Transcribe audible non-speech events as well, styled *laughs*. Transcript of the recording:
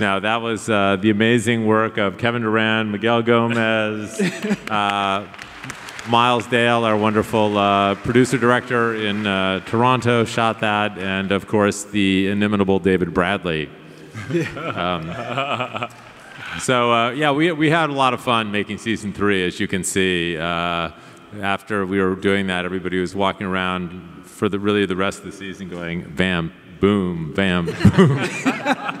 Now that was uh, the amazing work of Kevin Durand, Miguel Gomez, *laughs* uh, Miles Dale, our wonderful uh, producer director in uh, Toronto, shot that, and of course the inimitable David Bradley. *laughs* Um, so uh, yeah, we we had a lot of fun making season three, as you can see. Uh, after we were doing that, everybody was walking around for the really the rest of the season, going, "Bam, boom, bam, boom." *laughs*